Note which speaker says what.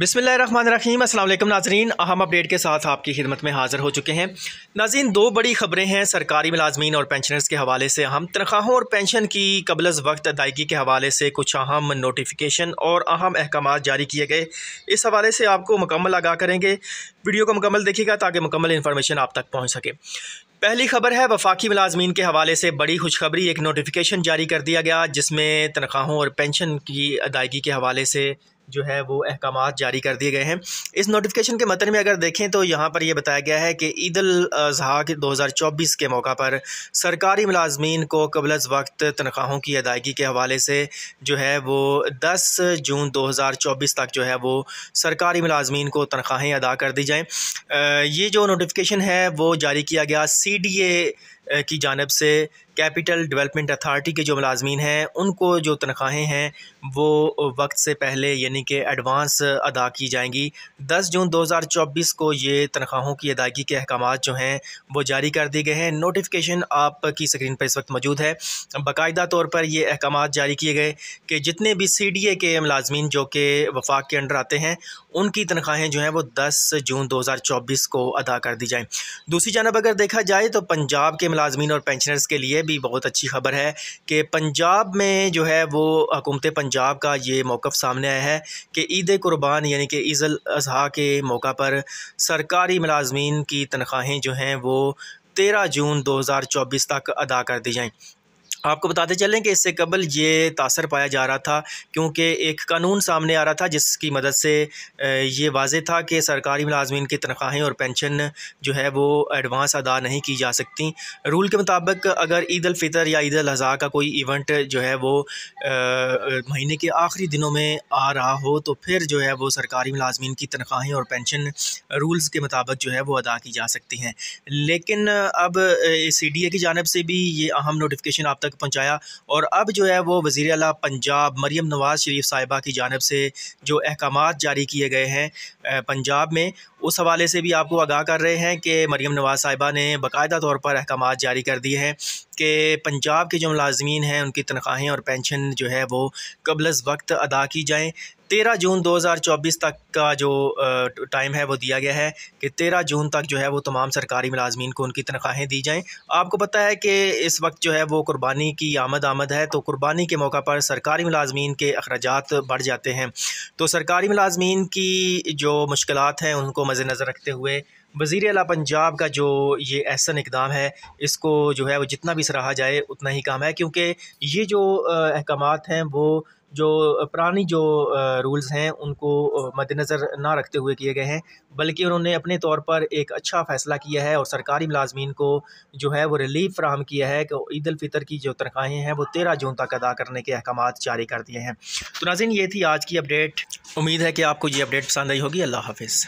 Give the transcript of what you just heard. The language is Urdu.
Speaker 1: بسم اللہ الرحمن الرحیم، السلام علیکم ناظرین۔ اہم اپڈیٹ کے ساتھ آپ کی خدمت میں حاضر ہو چکے ہیں۔ ناظرین، دو بڑی خبریں ہیں سرکاری ملازمین اور پینشنرز کے حوالے سے۔ اہم تنخواہوں اور پینشن کی قبل از وقت ادائیگی کے حوالے سے کچھ اہم نوٹیفیکیشن اور اہم احکامات جاری کیے گئے۔ اس حوالے سے آپ کو مکمل آگاہ کریں گے۔ ویڈیو کو مکمل دیکھیے گا تاکہ مکمل انفارمیشن آپ تک پہنچ سکے۔ پہلی خبر ہے، وفاقی ملازمین کے حوالے سے بڑی خوشخبری، ایک نوٹیفیکیشن جاری کر دیا گیا، جس میں تنخواہوں اور پینشن کی ادائیگی کے حوالے سے جو ہے وہ احکامات جاری کر دیے گئے ہیں۔ اس نوٹیفیکیشن کے متن میں اگر دیکھیں تو یہاں پر یہ بتایا گیا ہے کہ عید الاضحیٰ کے دو ہزار چوبیس کے موقع پر سرکاری ملازمین کو قبل از وقت تنخواہوں کی ادائیگی کے حوالے سے جو ہے وہ دس جون دو ہزار چوبیس تک جو ہے وہ سرکاری ملازمین کو تنخواہیں ادا کر دی جائیں۔ یہ جو نوٹیفیکیشن ہے وہ جاری کیا گیا۔ سی ڈی اے کی جانب سے کیپٹل ڈیولپمنٹ اتھارٹی کے جو ملازمین ہیں، ان کو جو تنخواہیں ہیں، وہ وقت سے پہلے یعنی کہ ایڈوانس ادا کی جائیں گی۔ دس جون دو ہزار چوبیس کو یہ تنخواہوں کی ادائیگی کے احکامات جو ہیں، وہ جاری کر دی گئے ہیں۔ نوٹیفیکیشن آپ کی سکرین پر اس وقت موجود ہے۔ باقاعدہ طور پر یہ احکامات جاری کیے گئے کہ جتنے بھی سی ڈی اے کے ملازمین جو کہ وفاق کے انڈر آتے ہیں، ان کی تنخواہیں جو ہیں، وہ دس جون دو ہزار چوبیس کو ادا کر دی جائیں۔ دوسری جانب اگر دیکھا جائے تو پنجاب کے ملازمین اور پینشنرز کے لیے بھی بہت اچھی خبر ہے کہ پنجاب میں جو ہے وہ حکومت پنجاب کا یہ موقف سامنے آیا ہے کہ عید قربان یعنی کہ عید الاضحیٰ کے موقع پر سرکاری ملازمین کی تنخواہیں جو ہیں وہ تیرہ جون دو ہزار چوبیس تک ادا کر دی جائیں۔ آپ کو بتاتے چلیں کہ اس سے قبل یہ تاثر پایا جا رہا تھا کیونکہ ایک قانون سامنے آ رہا تھا جس کی مدد سے یہ واضح تھا کہ سرکاری ملازمین کی تنخواہیں اور پینشن جو ہے وہ ایڈوانس ادا نہیں کی جا سکتی۔ رول کے مطابق اگر عید الفطر یا عید الاضحیٰ کا کوئی ایونٹ جو ہے وہ مہینے کے آخری دنوں میں آ رہا ہو تو پھر جو ہے وہ سرکاری ملازمین کی تنخواہیں اور پینشن رولز کے مطابق جو ہے وہ ادا کی جا سکتی ہیں۔ لیکن اب سی ڈی اے کی جانب سے بھی یہ اہم نوٹیفکیشن آپ تک تک پہنچایا اور اب جو ہے وہ وزیر اعلیٰ پنجاب مریم نواز شریف صاحبہ کی جانب سے جو احکامات جاری کیے گئے ہیں پنجاب میں، اس حوالے سے بھی آپ کو آگاہ کر رہے ہیں کہ مریم نواز صاحبہ نے باقاعدہ طور پر احکامات جاری کر دیے ہیں کہ پنجاب کے جو ملازمین ہیں، ان کی تنخواہیں اور پینشن جو ہے وہ قبل از وقت ادا کی جائیں۔ تیرہ جون دو ہزار چوبیس تک کا جو ٹائم ہے وہ دیا گیا ہے کہ تیرہ جون تک جو ہے وہ تمام سرکاری ملازمین کو ان کی تنخواہیں دی جائیں۔ آپ کو پتہ ہے کہ اس وقت جو ہے وہ قربانی کی آمد آمد ہے تو قربانی کے موقع پر سرکاری ملازمین کے اخراجات بڑھ جاتے ہیں۔ تو سرکاری ملازمین کی جو مشکلات ہیں ان کو مد نظر رکھتے ہوئے وزیر اعلیٰ پنجاب کا جو یہ احسن اقدام ہے، اس کو جو ہے وہ جتنا بھی سراہا جائے اتنا ہی کام ہے، کیونکہ یہ جو احکامات ہیں، وہ جو پرانی جو رولز ہیں، ان کو مد نظر نہ رکھتے ہوئے کیے گئے ہیں، بلکہ انہوں نے اپنے طور پر ایک اچھا فیصلہ کیا ہے اور سرکاری ملازمین کو جو ہے وہ ریلیف فراہم کیا ہے کہ عید الفطر کی جو تنخواہیں ہیں، وہ تیرہ جون تک ادا کرنے کے احکامات جاری کر دیے ہیں۔ تو ناظرین، یہ تھی آج کی اپڈیٹ۔ امید ہے کہ آپ کو یہ اپڈیٹ پسند آئی ہوگی۔ اللہ حافظ۔